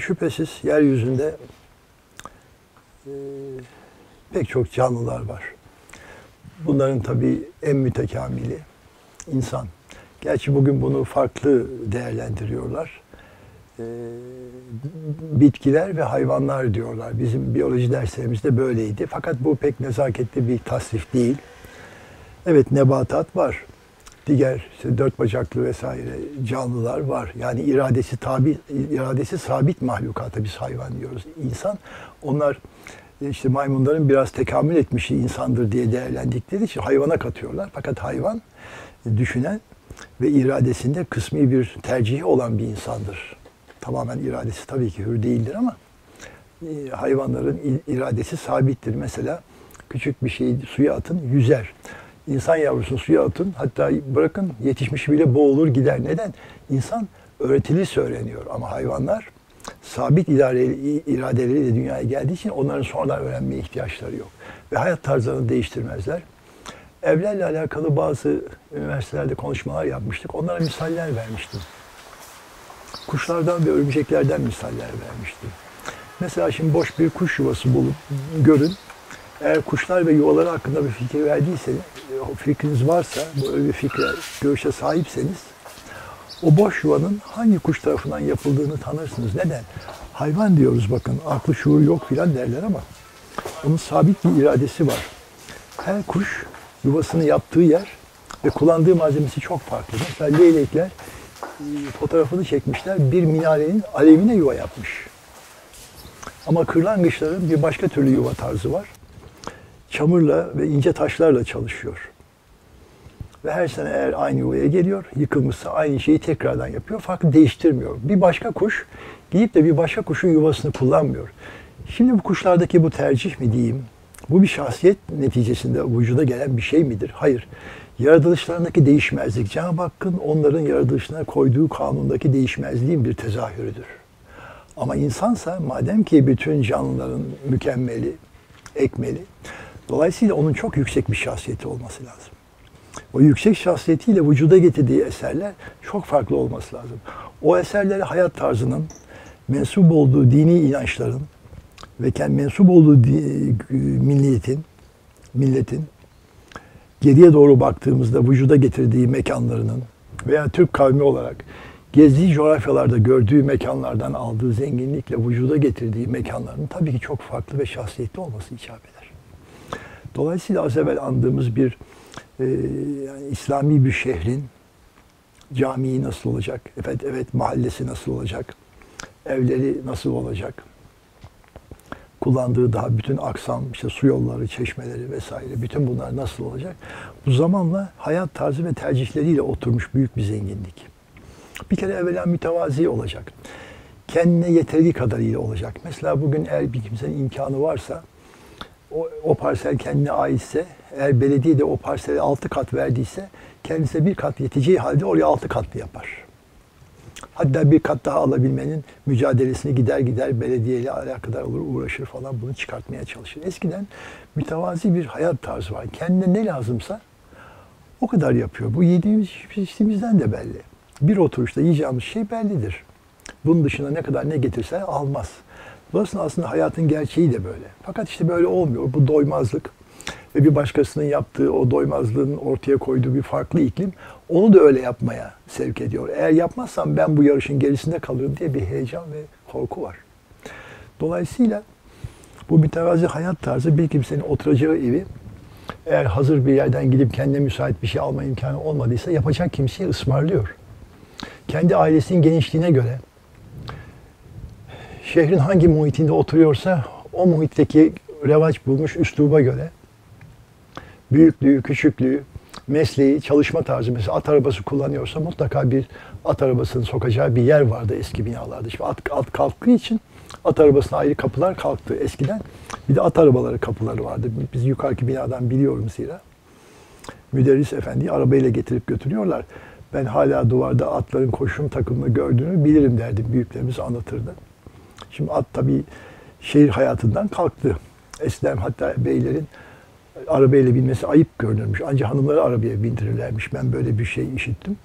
Şüphesiz yeryüzünde e, pek çok canlılar var. Bunların tabii en mütekamili insan. Gerçi bugün bunu farklı değerlendiriyorlar. E, bitkiler ve hayvanlar diyorlar. Bizim biyoloji derslerimizde böyleydi. Fakat bu pek nezaketli bir tasnif değil. Evet nebatat var. Diğer işte dört bacaklı vesaire canlılar var. Yani iradesi tabi, iradesi sabit mahlukata biz hayvan diyoruz. İnsan onlar işte maymunların biraz tekamül etmişi insandır diye değerlendikleri için hayvana katıyorlar. Fakat hayvan düşünen ve iradesinde kısmi bir tercihi olan bir insandır. Tamamen iradesi tabii ki hür değildir ama e, hayvanların iradesi sabittir. Mesela küçük bir şeyi suya atın yüzer. İnsan yavrusunu suya atın hatta bırakın yetişmiş bile boğulur gider. Neden? İnsan öğretilirse öğreniyor ama hayvanlar sabit idare, iradeleriyle dünyaya geldiği için onların sonradan öğrenmeye ihtiyaçları yok. Ve hayat tarzlarını değiştirmezler. Evlerle alakalı bazı üniversitelerde konuşmalar yapmıştık. Onlara misaller vermiştim. Kuşlardan ve örümceklerden misaller vermiştim. Mesela şimdi boş bir kuş yuvası bulup görün. Eğer kuşlar ve yuvaları hakkında bir fikir verdiyseniz, o fikriniz varsa, böyle bir fikre, görüşe sahipseniz o boş yuvanın hangi kuş tarafından yapıldığını tanırsınız. Neden? Hayvan diyoruz bakın, aklı şuur yok filan derler ama onun sabit bir iradesi var. Her kuş yuvasını yaptığı yer ve kullandığı malzemesi çok farklı. Mesela leylekler e, fotoğrafını çekmişler, bir minarenin alevine yuva yapmış. Ama kırlangıçların bir başka türlü yuva tarzı var. Çamurla ve ince taşlarla çalışıyor. Ve her sene eğer aynı yuvaya geliyor, yıkılmışsa aynı şeyi tekrardan yapıyor. Farklı değiştirmiyor. Bir başka kuş gidip de bir başka kuşun yuvasını kullanmıyor. Şimdi bu kuşlardaki bu tercih mi diyeyim? Bu bir şahsiyet neticesinde vücuda gelen bir şey midir? Hayır. Yaratılışlarındaki değişmezlik, Cenab-ı Hakk'ın onların yaratılışına koyduğu kanundaki değişmezliğin bir tezahürüdür. Ama insansa madem ki bütün canlıların mükemmeli, ekmeli, dolayısıyla onun çok yüksek bir şahsiyeti olması lazım o yüksek şahsiyetiyle vücuda getirdiği eserler çok farklı olması lazım. O eserleri hayat tarzının, mensup olduğu dini inançların ve mensup olduğu milliyetin, milletin geriye doğru baktığımızda vücuda getirdiği mekanlarının veya Türk kavmi olarak gezdiği coğrafyalarda gördüğü mekanlardan aldığı zenginlikle vücuda getirdiği mekanların tabii ki çok farklı ve şahsiyetli olması icap eder. Dolayısıyla az evvel andığımız bir e, yani İslami bir şehrin camii nasıl olacak? Evet, evet mahallesi nasıl olacak? Evleri nasıl olacak? Kullandığı daha bütün aksam, işte su yolları, çeşmeleri vesaire bütün bunlar nasıl olacak? Bu zamanla hayat tarzı ve tercihleriyle oturmuş büyük bir zenginlik. Bir kere evvela mütevazi olacak. Kendine yeterli kadarıyla olacak. Mesela bugün eğer bir kimsenin imkanı varsa o, o parsel kendine aitse, eğer belediye de o parsele altı kat verdiyse, kendisine bir kat yeteceği halde oraya altı katlı yapar. Hatta bir kat daha alabilmenin mücadelesini gider gider belediyeyle alakadar olur, uğraşır falan bunu çıkartmaya çalışır. Eskiden mütevazi bir hayat tarzı var. Kendine ne lazımsa o kadar yapıyor. Bu yediğimiz içtiğimizden de belli. Bir oturuşta yiyeceğimiz şey bellidir. Bunun dışında ne kadar ne getirse almaz. Dolayısıyla aslında hayatın gerçeği de böyle. Fakat işte böyle olmuyor. Bu doymazlık ve bir başkasının yaptığı o doymazlığın ortaya koyduğu bir farklı iklim onu da öyle yapmaya sevk ediyor. Eğer yapmazsam ben bu yarışın gerisinde kalırım diye bir heyecan ve korku var. Dolayısıyla bu mütevazi hayat tarzı bir kimsenin oturacağı evi eğer hazır bir yerden gidip kendine müsait bir şey alma imkanı olmadıysa yapacak kimseye ısmarlıyor. Kendi ailesinin genişliğine göre şehrin hangi muhitinde oturuyorsa o muhitteki revaç bulmuş üsluba göre büyüklüğü, küçüklüğü, mesleği, çalışma tarzı mesela at arabası kullanıyorsa mutlaka bir at arabasını sokacağı bir yer vardı eski binalarda. Şimdi at, at kalktığı için at arabasına ayrı kapılar kalktı eskiden. Bir de at arabaları kapıları vardı. Biz yukarıki binadan biliyorum zira. Müderris efendiyi arabayla getirip götürüyorlar. Ben hala duvarda atların koşum takımını gördüğünü bilirim derdim. Büyüklerimiz anlatırdı. Şimdi at tabii şehir hayatından kalktı. Eskiden hatta beylerin arabayla binmesi ayıp görünürmüş. Ancak hanımları arabaya bindirirlermiş. Ben böyle bir şey işittim.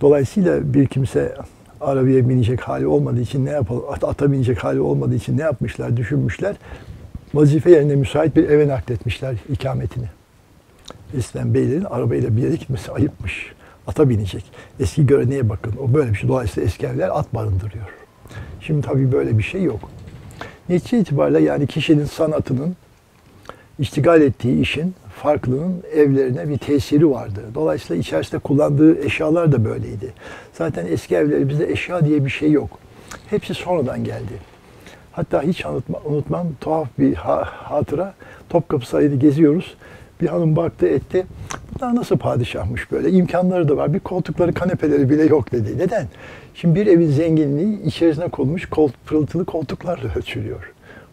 Dolayısıyla bir kimse arabaya binecek hali olmadığı için ne yapalım, at- ata binecek hali olmadığı için ne yapmışlar, düşünmüşler. Vazife yerine müsait bir eve nakletmişler ikametini. Eskiden beylerin arabayla bir yere gitmesi ayıpmış. Ata binecek. Eski göreneğe bakın. O böyle bir şey. Dolayısıyla eski evler at barındırıyor. Şimdi tabii böyle bir şey yok. Netice itibariyle yani kişinin sanatının iştigal ettiği işin farklının evlerine bir tesiri vardı. Dolayısıyla içerisinde kullandığı eşyalar da böyleydi. Zaten eski evlerimizde eşya diye bir şey yok. Hepsi sonradan geldi. Hatta hiç unutma, unutmam tuhaf bir ha- hatıra. Topkapı Sarayı'nı geziyoruz. Bir hanım baktı etti. Bunlar nasıl padişahmış böyle. imkanları da var. Bir koltukları kanepeleri bile yok dedi. Neden? Şimdi bir evin zenginliği içerisine konmuş kol, pırıltılı koltuklarla ölçülüyor.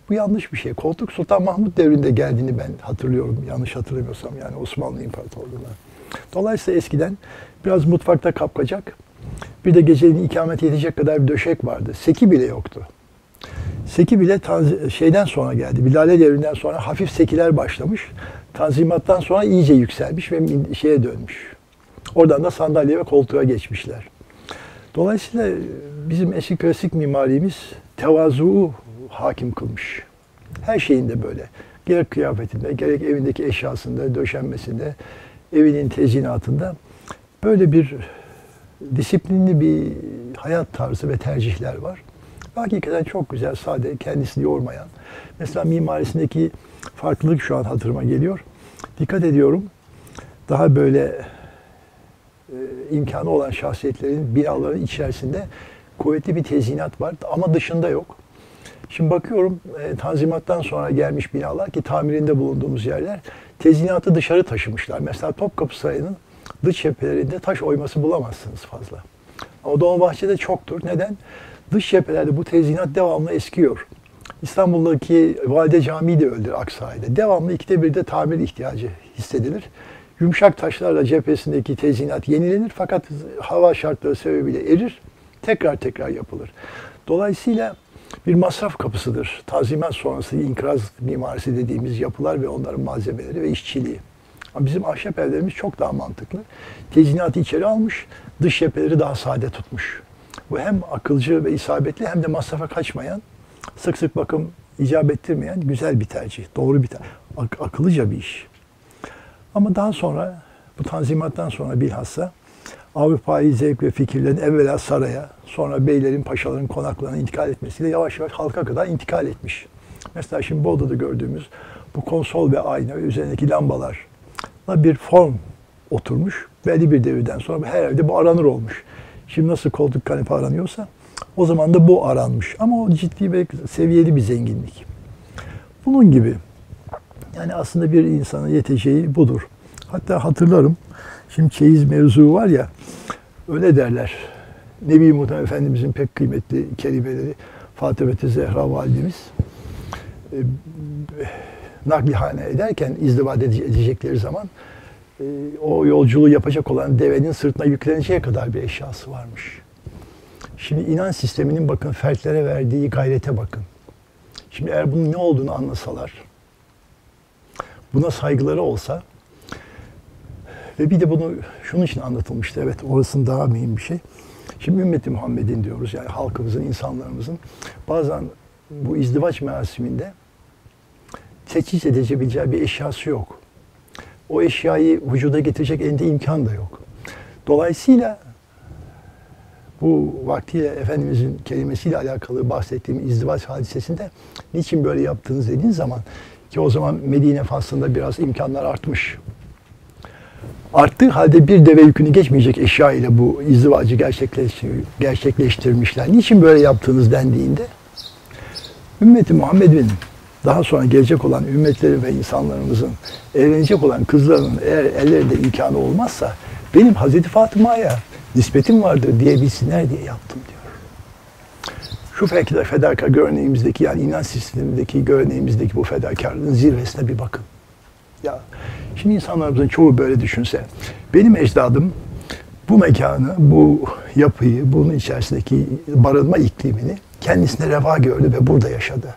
Bu yanlış bir şey. Koltuk Sultan Mahmut devrinde geldiğini ben hatırlıyorum. Yanlış hatırlamıyorsam yani Osmanlı İmparatorluğu'na. Dolayısıyla eskiden biraz mutfakta kapkacak. Bir de gecenin ikamet yetecek kadar bir döşek vardı. Seki bile yoktu. Seki bile tanzi- şeyden sonra geldi. Bilale devrinden sonra hafif sekiler başlamış. Tanzimattan sonra iyice yükselmiş ve şeye dönmüş. Oradan da sandalye ve koltuğa geçmişler. Dolayısıyla e, bizim eski klasik mimarimiz tevazuu hakim kılmış. Her şeyinde böyle. Gerek kıyafetinde, gerek evindeki eşyasında, döşenmesinde, evinin tezinatında böyle bir disiplinli bir hayat tarzı ve tercihler var. Hakikaten çok güzel, sade, kendisini yormayan. Mesela mimarisindeki farklılık şu an hatırıma geliyor. Dikkat ediyorum. Daha böyle e, imkanı olan şahsiyetlerin binaların içerisinde kuvvetli bir tezinat var ama dışında yok. Şimdi bakıyorum e, Tanzimat'tan sonra gelmiş binalar ki tamirinde bulunduğumuz yerler tezinatı dışarı taşımışlar. Mesela Topkapı Sarayı'nın dış cephelerinde taş oyması bulamazsınız fazla. Ama Dolmabahçe'de çoktur. Neden? Dış cephelerde bu tezinat devamlı eskiyor. İstanbul'daki Valide Camii de öldür Aksaray'da. Devamlı ikide bir de tamir ihtiyacı hissedilir. Yumuşak taşlarla cephesindeki tezinat yenilenir fakat hava şartları sebebiyle erir. Tekrar tekrar yapılır. Dolayısıyla bir masraf kapısıdır. Tazimat sonrası inkraz mimarisi dediğimiz yapılar ve onların malzemeleri ve işçiliği. Ama bizim ahşap evlerimiz çok daha mantıklı. Tezinatı içeri almış, dış cepheleri daha sade tutmuş. Bu hem akılcı ve isabetli hem de masrafa kaçmayan, sık sık bakım icap ettirmeyen güzel bir tercih. Doğru bir tercih. Ak- akıllıca bir iş. Ama daha sonra bu tanzimattan sonra bilhassa Avrupa'yı zevk ve fikirlerin evvela saraya, sonra beylerin, paşaların konaklarına intikal etmesiyle yavaş yavaş halka kadar intikal etmiş. Mesela şimdi Bodrum'da gördüğümüz bu konsol ve ayna ve üzerindeki lambalarla bir form oturmuş. Belli bir devirden sonra her evde bu aranır olmuş. Şimdi nasıl koltuk kanepe aranıyorsa o zaman da bu aranmış. Ama o ciddi ve seviyeli bir zenginlik. Bunun gibi yani aslında bir insanın yeteceği budur. Hatta hatırlarım, şimdi çeyiz mevzu var ya, öyle derler. Nebi Muhtemelen Efendimizin pek kıymetli kelimeleri Fatıma Zehra validemiz e, naklihane ederken izdivaç ede- edecekleri zaman e, o yolculuğu yapacak olan devenin sırtına yükleneceği kadar bir eşyası varmış. Şimdi inan sisteminin bakın fertlere verdiği gayrete bakın. Şimdi eğer bunun ne olduğunu anlasalar, buna saygıları olsa ve bir de bunu şunun için anlatılmıştı. Evet orasının daha mühim bir şey. Şimdi ümmeti Muhammed'in diyoruz yani halkımızın, insanlarımızın bazen bu izdivaç merasiminde teçhiz edebileceği bir eşyası yok. O eşyayı vücuda getirecek elinde imkan da yok. Dolayısıyla bu vaktiyle Efendimizin kelimesiyle alakalı bahsettiğim izdivaç hadisesinde niçin böyle yaptığınız dediğin zaman ki o zaman Medine faslında biraz imkanlar artmış. Arttığı halde bir deve yükünü geçmeyecek eşya ile bu izdivacı gerçekleştir- gerçekleştirmişler. Niçin böyle yaptığınız dendiğinde ümmeti Muhammed'in daha sonra gelecek olan ümmetleri ve insanlarımızın evlenecek olan kızlarının eğer ellerinde imkanı olmazsa benim Hazreti Fatıma'ya nispetim vardır diyebilsinler diye yaptım diyor. Şu feda- fedakar göreneğimizdeki yani inanç sistemindeki göreneğimizdeki bu fedakarlığın zirvesine bir bakın. Ya şimdi insanlarımızın çoğu böyle düşünse. Benim ecdadım bu mekanı, bu yapıyı, bunun içerisindeki barınma iklimini kendisine reva gördü ve burada yaşadı.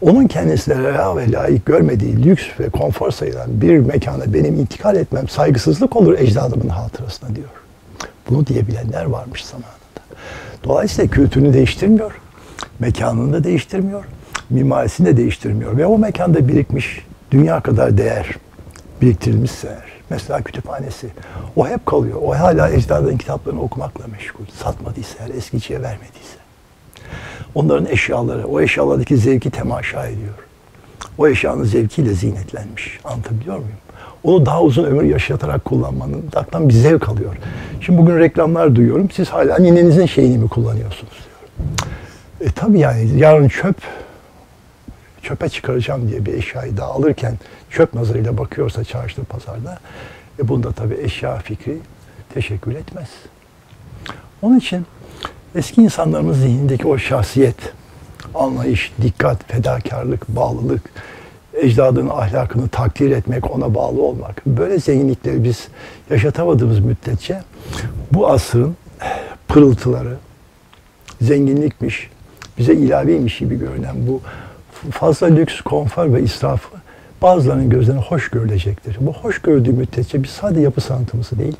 Onun kendisine reva ve layık görmediği lüks ve konfor sayılan bir mekana benim intikal etmem saygısızlık olur ecdadımın hatırasına diyor. Bunu diyebilenler varmış zamanında. Dolayısıyla kültürünü değiştirmiyor, mekanını da değiştirmiyor, mimarisini de değiştirmiyor. Ve o mekanda birikmiş dünya kadar değer biriktirilmişse eğer, mesela kütüphanesi, o hep kalıyor. O hala ecdadın kitaplarını okumakla meşgul. Satmadıysa eğer, eskiciye vermediyse. Onların eşyaları, o eşyalardaki zevki temaşa ediyor. O eşyanın zevkiyle zinetlenmiş. Anlatabiliyor muyum? Onu daha uzun ömür yaşatarak kullanmanın daktan bir zevk alıyor. Şimdi bugün reklamlar duyuyorum. Siz hala ninenizin şeyini mi kullanıyorsunuz diyor. E tabii yani yarın çöp çöpe çıkaracağım diye bir eşyayı daha alırken çöp nazarıyla bakıyorsa çarşıda pazarda e bunda tabii eşya fikri teşekkür etmez. Onun için eski insanlarımız zihnindeki o şahsiyet, anlayış, dikkat, fedakarlık, bağlılık, ecdadın ahlakını takdir etmek, ona bağlı olmak. Böyle zenginlikleri biz yaşatamadığımız müddetçe bu asrın pırıltıları, zenginlikmiş, bize ilaveymiş gibi görünen bu fazla lüks, konfor ve israfı bazılarının gözlerine hoş görülecektir. Bu hoş gördüğü müddetçe biz sadece yapı sanatımızı değil,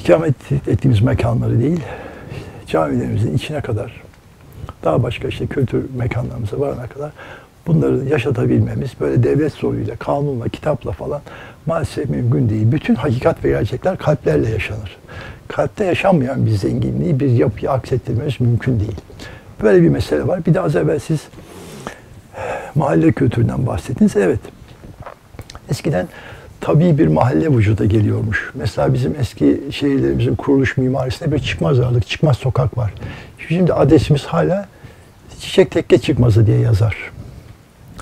ikamet ettiğimiz mekanları değil, camilerimizin içine kadar, daha başka işte kültür mekanlarımıza varana kadar bunları yaşatabilmemiz böyle devlet zoruyla, kanunla, kitapla falan maalesef mümkün değil. Bütün hakikat ve gerçekler kalplerle yaşanır. Kalpte yaşanmayan bir zenginliği bir yapıya aksettirmemiz mümkün değil. Böyle bir mesele var. Bir de az evvel siz mahalle kültüründen bahsettiniz. Evet. Eskiden tabii bir mahalle vücuda geliyormuş. Mesela bizim eski şehirlerimizin kuruluş mimarisinde bir çıkmaz aralık, çıkmaz sokak var. Şimdi adresimiz hala Çiçek Tekke Çıkmazı diye yazar.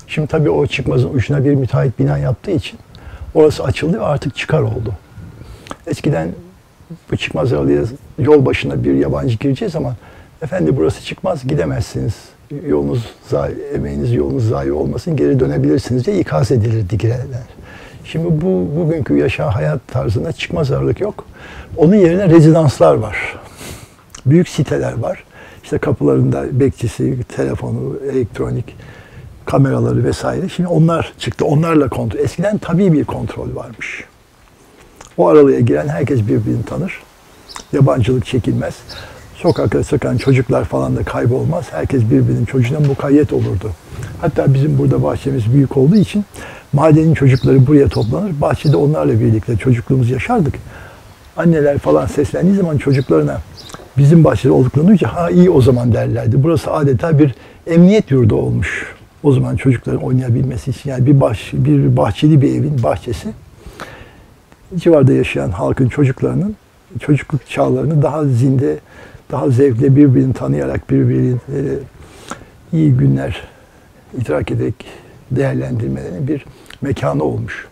Şimdi tabii o çıkmazın ucuna bir müteahhit bina yaptığı için orası açıldı ve artık çıkar oldu. Eskiden bu çıkmaz yol başına bir yabancı gireceği zaman efendi burası çıkmaz gidemezsiniz. Yolunuz zayi, emeğiniz yolunuz zayi olmasın geri dönebilirsiniz diye ikaz edilirdi girenler. Şimdi bu bugünkü yaşa hayat tarzında çıkmaz aralık yok. Onun yerine rezidanslar var. Büyük siteler var. İşte kapılarında bekçisi, telefonu, elektronik kameraları vesaire. Şimdi onlar çıktı. Onlarla kontrol. Eskiden tabii bir kontrol varmış. O aralığa giren herkes birbirini tanır. Yabancılık çekilmez. Sokakta sıkan çocuklar falan da kaybolmaz. Herkes birbirinin çocuğuna mukayyet olurdu. Hatta bizim burada bahçemiz büyük olduğu için mahallenin çocukları buraya toplanır. Bahçede onlarla birlikte çocukluğumuzu yaşardık. Anneler falan seslendiği zaman çocuklarına bizim bahçede olduklarını duyunca ha iyi o zaman derlerdi. Burası adeta bir emniyet yurdu olmuş. O zaman çocukların oynayabilmesi için yani bir bahç, bir bahçeli bir evin bahçesi civarda yaşayan halkın çocuklarının çocukluk çağlarını daha zinde, daha zevkle birbirini tanıyarak birbirini iyi günler idrak ederek değerlendirmelerinin bir mekanı olmuş.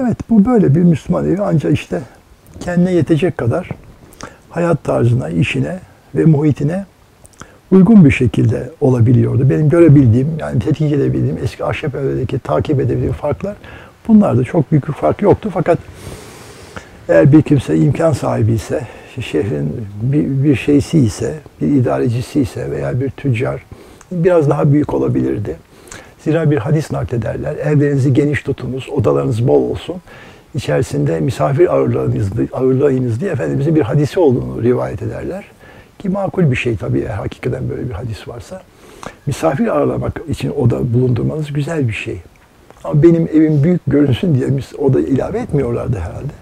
Evet bu böyle bir Müslüman evi ancak işte kendine yetecek kadar hayat tarzına, işine ve muhitine uygun bir şekilde olabiliyordu. Benim görebildiğim, yani tetkik edebildiğim eski ahşap evlerdeki takip edebildiğim farklar bunlarda çok büyük bir fark yoktu. Fakat eğer bir kimse imkan sahibi ise, şehrin bir, bir şeysi ise, bir idarecisi ise veya bir tüccar biraz daha büyük olabilirdi. Zira bir hadis naklederler. Evlerinizi geniş tutunuz, odalarınız bol olsun. İçerisinde misafir ağırlayınız, ağırlayınız diye Efendimizin bir hadisi olduğunu rivayet ederler. Ki makul bir şey tabii eğer hakikaten böyle bir hadis varsa. Misafir ağırlamak için oda bulundurmanız güzel bir şey. Ama benim evim büyük görünsün diye oda ilave etmiyorlardı herhalde.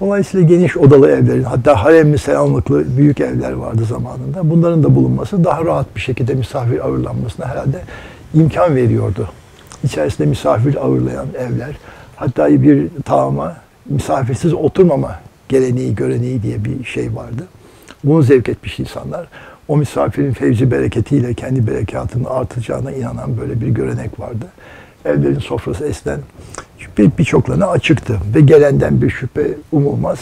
Dolayısıyla geniş odalı evlerin, hatta haremli selamlıklı büyük evler vardı zamanında. Bunların da bulunması daha rahat bir şekilde misafir ağırlanmasına herhalde imkan veriyordu. İçerisinde misafir ağırlayan evler, hatta bir tağıma misafirsiz oturmama geleneği, göreneği diye bir şey vardı. Bunu zevk etmiş insanlar. O misafirin fevzi bereketiyle kendi berekatının artacağına inanan böyle bir görenek vardı. Evlerin sofrası esnen birçoklarına açıktı ve gelenden bir şüphe umulmaz.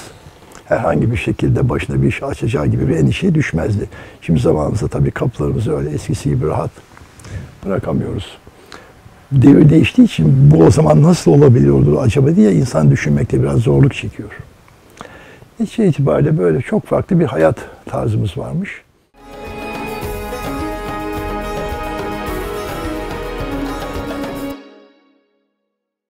Herhangi bir şekilde başına bir iş açacağı gibi bir endişeye düşmezdi. Şimdi zamanımızda tabii kapılarımızı öyle eskisi gibi rahat bırakamıyoruz. Devir değiştiği için bu o zaman nasıl olabiliyordu acaba diye insan düşünmekte biraz zorluk çekiyor. Netice itibariyle böyle çok farklı bir hayat tarzımız varmış.